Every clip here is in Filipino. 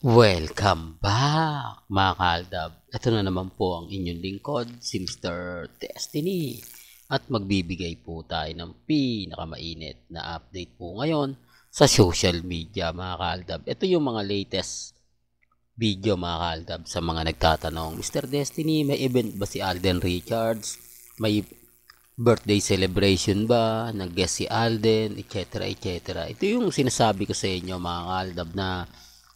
Welcome back, mga kaaldab. Ito na naman po ang inyong lingkod, si Mr. Destiny. At magbibigay po tayo ng pinakamainit na update po ngayon sa social media, mga kaaldab. Ito yung mga latest video, mga kaaldab, sa mga nagtatanong. Mr. Destiny, may event ba si Alden Richards? May birthday celebration ba? Nag-guest si Alden, etc. etc. Ito yung sinasabi ko sa inyo, mga kaaldab, na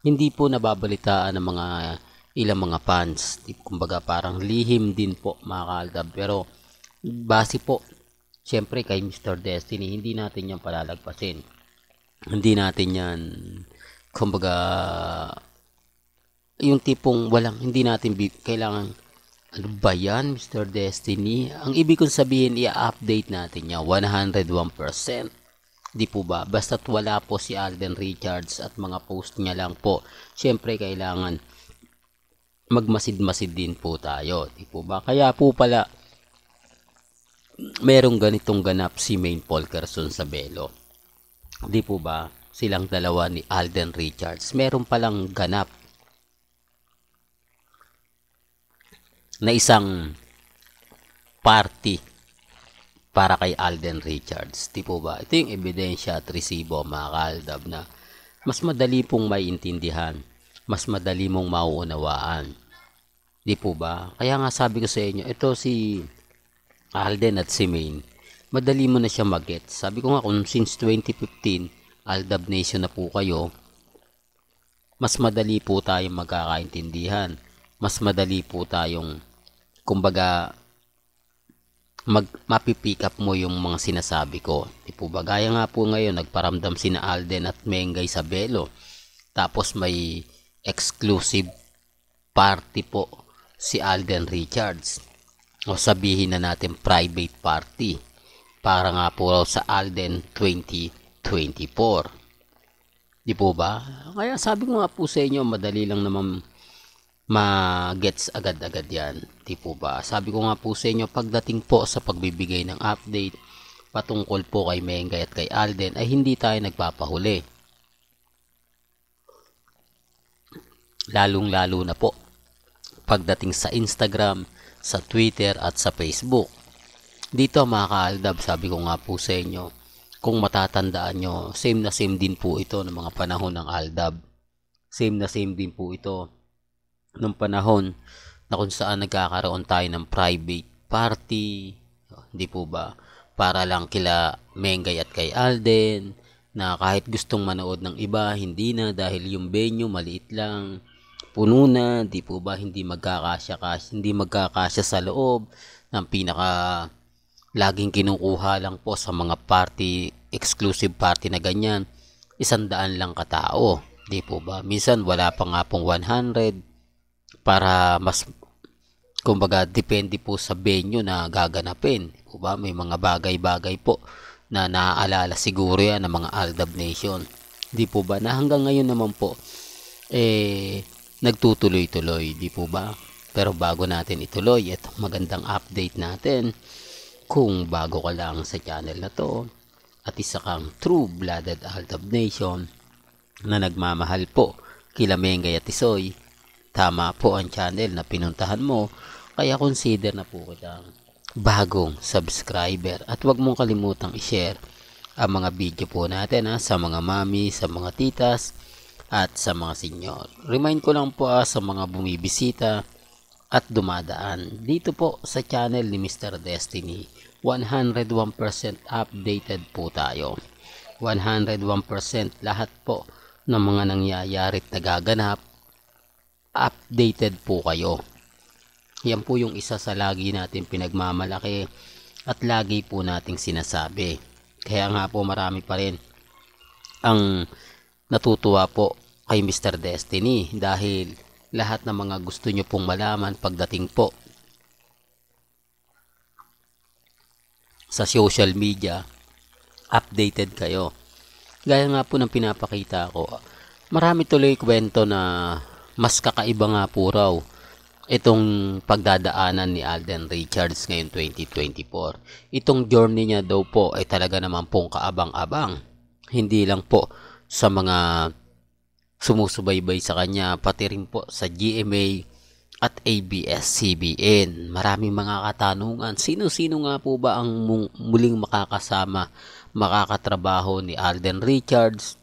hindi po nababalitaan ng mga ilang mga fans. Kumbaga parang lihim din po mga kaaldab. Pero base po, syempre kay Mr. Destiny, hindi natin yan palalagpasin. Hindi natin yan, kumbaga, yung tipong walang, hindi natin kailangan, ano ba yan, Mr. Destiny? Ang ibig kong sabihin, i-update natin yan, 101%. Di po ba? Basta't wala po si Alden Richards at mga post niya lang po. Siyempre, kailangan magmasid-masid din po tayo. Di po ba? Kaya po pala, merong ganitong ganap si Main Polkerson sa Belo. Di po ba? Silang dalawa ni Alden Richards. Meron palang ganap na isang party para kay Alden Richards. Di po ba? Ito yung ebidensya at resibo mga kaaldab na mas madali pong maiintindihan, mas madali mong mauunawaan. Di po ba? Kaya nga sabi ko sa inyo, ito si Alden at si Maine, madali mo na siya mag-get. Sabi ko nga kung since 2015, Aldab Nation na po kayo, mas madali po tayong magkakaintindihan. Mas madali po tayong, kumbaga, mag mapipick up mo yung mga sinasabi ko. Di po ba? Gaya nga po ngayon, nagparamdam sina Alden at Mengay sa Belo. Tapos may exclusive party po si Alden Richards. O sabihin na natin private party. Para nga po sa Alden 2024. Di po ba? Kaya sabi ko nga po sa inyo, madali lang naman ma-gets agad-agad yan. Di po ba? Sabi ko nga po sa inyo, pagdating po sa pagbibigay ng update patungkol po kay Mengay at kay Alden ay hindi tayo nagpapahuli. Lalong-lalo na po pagdating sa Instagram, sa Twitter at sa Facebook. Dito mga kaaldab, sabi ko nga po sa inyo, kung matatandaan nyo, same na same din po ito ng mga panahon ng Aldab. Same na same din po ito nung panahon na kung saan nagkakaroon tayo ng private party, hindi po ba, para lang kila Mengay at kay Alden, na kahit gustong manood ng iba, hindi na dahil yung venue maliit lang, puno na, di po ba, hindi magkakasya, hindi magkakasya sa loob ng pinaka laging kinukuha lang po sa mga party, exclusive party na ganyan, isang daan lang katao. Di po ba? Minsan wala pa nga pong 100 para mas kumbaga depende po sa venue na gaganapin. Po ba? May mga bagay-bagay po na naaalala siguro yan ng mga Aldab Nation. Di po ba? Na hanggang ngayon naman po eh nagtutuloy-tuloy. Di po ba? Pero bago natin ituloy, ito magandang update natin kung bago ka lang sa channel na to at isa kang true-blooded Aldab Nation na nagmamahal po kila Mengay at Isoy, tama po ang channel na pinuntahan mo kaya consider na po kitang bagong subscriber at huwag mong kalimutang i-share ang mga video po natin ha, sa mga mami, sa mga titas at sa mga senyor. Remind ko lang po ha, sa mga bumibisita at dumadaan dito po sa channel ni Mr. Destiny 101% updated po tayo 101% lahat po ng mga nangyayari at nagaganap updated po kayo yan po yung isa sa lagi natin pinagmamalaki at lagi po nating sinasabi kaya nga po marami pa rin ang natutuwa po kay Mr. Destiny dahil lahat ng mga gusto nyo pong malaman pagdating po sa social media, updated kayo. Gaya nga po ng pinapakita ko, marami tuloy kwento na mas kakaiba nga po raw itong pagdadaanan ni Alden Richards ngayon 2024. Itong journey niya daw po ay talaga naman pong kaabang-abang. Hindi lang po sa mga sumusubaybay sa kanya, pati rin po sa GMA at ABS-CBN. Maraming mga katanungan. Sino-sino nga po ba ang muling makakasama, makakatrabaho ni Alden Richards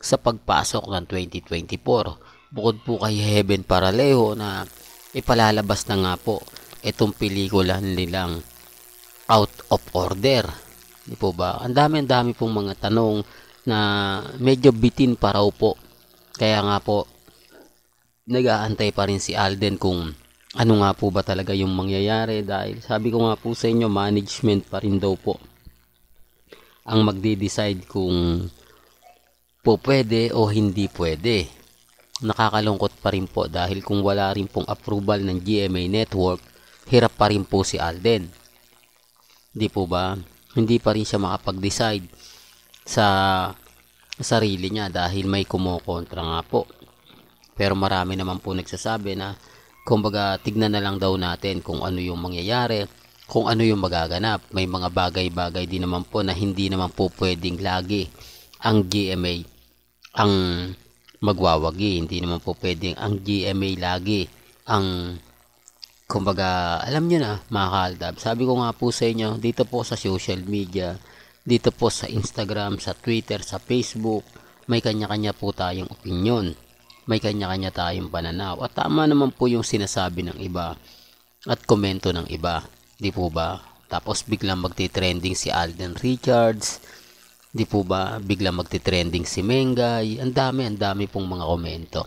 sa pagpasok ng 2024? Bukod po kay Heaven Paralejo na ipalalabas na nga po itong pelikula nilang out of order. Di po ba? Ang dami, ang dami pong mga tanong na medyo bitin pa raw po. Kaya nga po, nag-aantay pa rin si Alden kung ano nga po ba talaga yung mangyayari dahil sabi ko nga po sa inyo management pa rin daw po ang magde-decide kung po pwede o hindi pwede. Nakakalungkot pa rin po dahil kung wala rin pong approval ng GMA network, hirap pa rin po si Alden. Di po ba? Hindi pa rin siya makapag-decide sa sarili niya dahil may kumukontra nga po. Pero marami naman po nagsasabi na kumbaga tignan na lang daw natin kung ano yung mangyayari, kung ano yung magaganap. May mga bagay-bagay din naman po na hindi naman po pwedeng lagi ang GMA ang magwawagi. Hindi naman po pwedeng ang GMA lagi ang kumbaga alam niyo na mga kaaldab. Sabi ko nga po sa inyo dito po sa social media, dito po sa Instagram, sa Twitter, sa Facebook, may kanya-kanya po tayong opinion may kanya-kanya tayong pananaw. At tama naman po yung sinasabi ng iba at komento ng iba. Di po ba? Tapos biglang magti-trending si Alden Richards. Di po ba? Biglang magti-trending si Mengay. Ang dami, ang dami pong mga komento.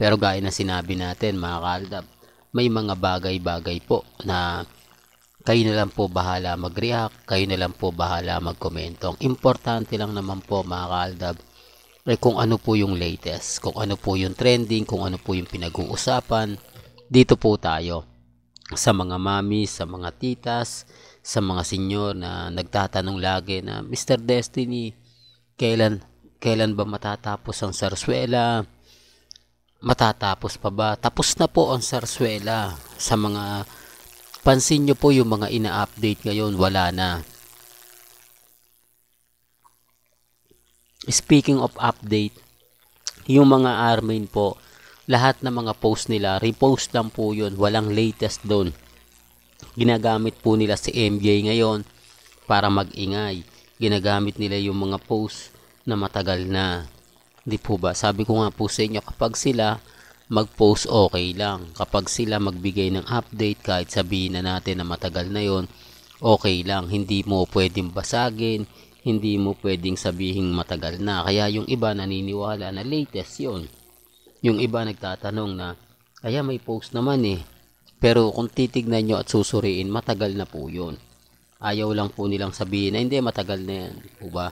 Pero gaya na sinabi natin mga kaldab, may mga bagay-bagay po na kayo na lang po bahala mag-react, kayo na lang po bahala mag-komento. Ang importante lang naman po mga kaldab, ay kung ano po yung latest, kung ano po yung trending, kung ano po yung pinag-uusapan. Dito po tayo sa mga mami, sa mga titas, sa mga senyor na nagtatanong lagi na Mr. Destiny, kailan kailan ba matatapos ang sarswela? Matatapos pa ba? Tapos na po ang sarswela sa mga pansin nyo po yung mga ina-update ngayon, wala na. Speaking of update, yung mga armin po, lahat ng mga post nila, repost lang po yun, walang latest doon. Ginagamit po nila si MJ ngayon para magingay. Ginagamit nila yung mga post na matagal na. Di po ba? Sabi ko nga po sa inyo, kapag sila mag-post okay lang. Kapag sila magbigay ng update, kahit sabihin na natin na matagal na yon okay lang. Hindi mo pwedeng basagin, hindi mo pwedeng sabihin matagal na. Kaya yung iba naniniwala na latest yon Yung iba nagtatanong na, kaya may post naman eh. Pero kung titignan nyo at susuriin, matagal na po yun. Ayaw lang po nilang sabihin na hindi matagal na yan. Po ba?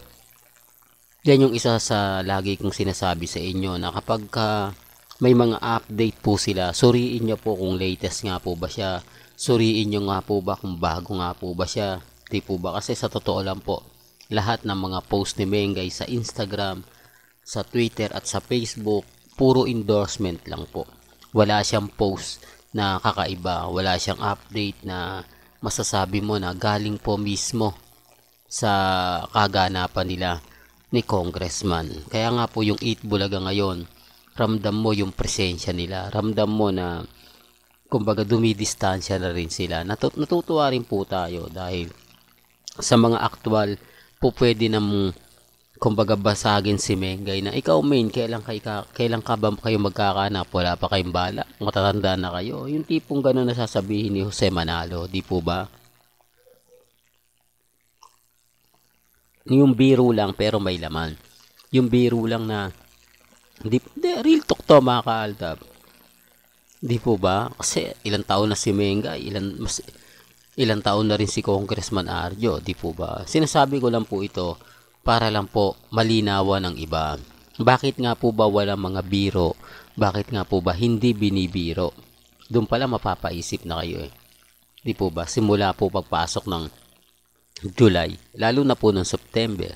Yan yung isa sa lagi kong sinasabi sa inyo na kapag ka may mga update po sila, suriin nyo po kung latest nga po ba siya. Suriin nyo nga po ba kung bago nga po ba siya. Di po ba? Kasi sa totoo lang po, lahat ng mga post ni Mengay sa Instagram, sa Twitter at sa Facebook, puro endorsement lang po. Wala siyang post na kakaiba, wala siyang update na masasabi mo na galing po mismo sa kaganapan nila ni congressman. Kaya nga po yung Eat Bulaga ngayon, ramdam mo yung presensya nila. Ramdam mo na kumbaga dumidistansya na rin sila. Natut natutuwa rin po tayo dahil sa mga aktual po pwede na mong kumbaga basagin si Mengay na ikaw main, kailan, kay ka, kailan ka ba kayo magkakanap? Wala pa kayong bala? Matatanda na kayo? Yung tipong gano'n na sasabihin ni Jose Manalo, di po ba? Yung biro lang pero may laman. Yung biro lang na di, di real talk to mga kaaldab. Di po ba? Kasi ilang taon na si Mengay, ilan mas ilang taon na rin si Congressman Arjo, di po ba? Sinasabi ko lang po ito para lang po malinawan ng iba. Bakit nga po ba wala mga biro? Bakit nga po ba hindi binibiro? Doon pala mapapaisip na kayo eh. Di po ba? Simula po pagpasok ng July, lalo na po ng September.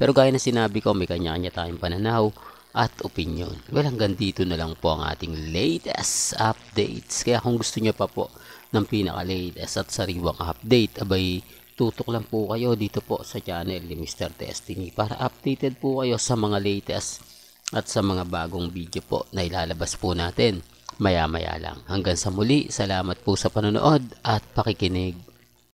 Pero gaya na sinabi ko, may kanya-kanya tayong pananaw at opinion. Well, hanggang dito na lang po ang ating latest updates. Kaya kung gusto nyo pa po ng pinaka-latest at sariwang update. Abay, tutok lang po kayo dito po sa channel ni Mr. Destiny para updated po kayo sa mga latest at sa mga bagong video po na ilalabas po natin maya maya lang. Hanggang sa muli, salamat po sa panonood at pakikinig.